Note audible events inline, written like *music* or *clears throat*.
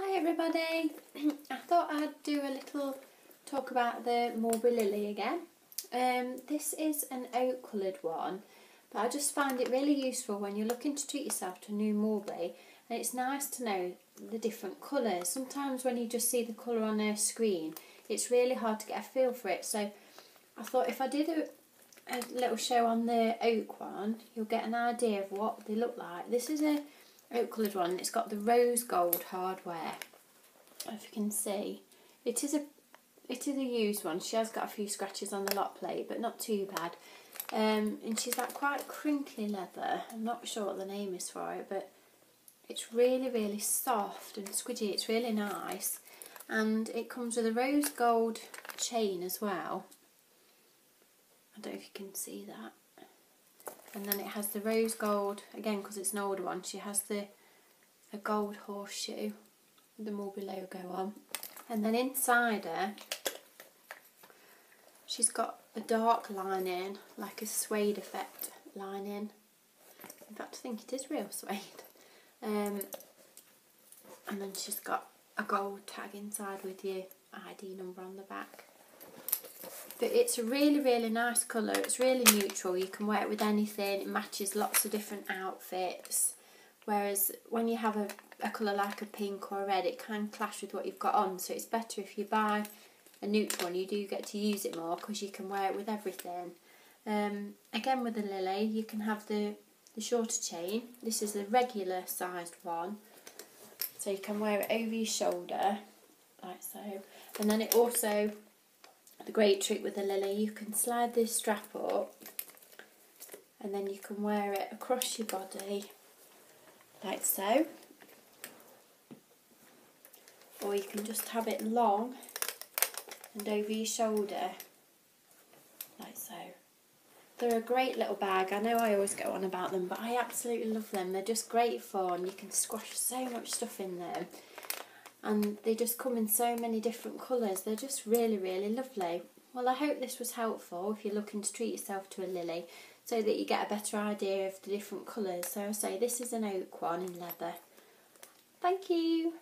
Hi everybody. *clears throat* I thought I'd do a little talk about the Mulberry Lily again. Um, this is an oak coloured one, but I just find it really useful when you're looking to treat yourself to a new mulberry and it's nice to know the different colours. Sometimes when you just see the colour on a screen, it's really hard to get a feel for it. So I thought if I did a, a little show on the oak one, you'll get an idea of what they look like. This is a oak coloured one. It's got the rose gold hardware. If you can see, it is a it is a used one. She has got a few scratches on the lock plate, but not too bad. Um, and she's like quite crinkly leather. I'm not sure what the name is for it, but it's really, really soft and squidgy. It's really nice. And it comes with a rose gold chain as well. I don't know if you can see that and then it has the rose gold again because it's an older one she has the a gold horseshoe with the Mulberry logo on. And then inside her she's got a dark lining like a suede effect lining. In fact I think it is real suede. Um, and then she's got a gold tag inside with your ID number on the back but it's a really, really nice colour. It's really neutral. You can wear it with anything. It matches lots of different outfits. Whereas when you have a, a colour like a pink or a red, it can clash with what you've got on. So it's better if you buy a neutral one, you do get to use it more because you can wear it with everything. Um, again with the lily, you can have the, the shorter chain. This is a regular sized one. So you can wear it over your shoulder, like so. And then it also the great trick with the lily, you can slide this strap up and then you can wear it across your body like so or you can just have it long and over your shoulder like so. They're a great little bag. I know I always go on about them, but I absolutely love them. They're just great fun. You can squash so much stuff in them and they just come in so many different colours. They're just really, really lovely. Well, I hope this was helpful if you're looking to treat yourself to a lily so that you get a better idea of the different colours. So I say this is an oak one in leather. Thank you.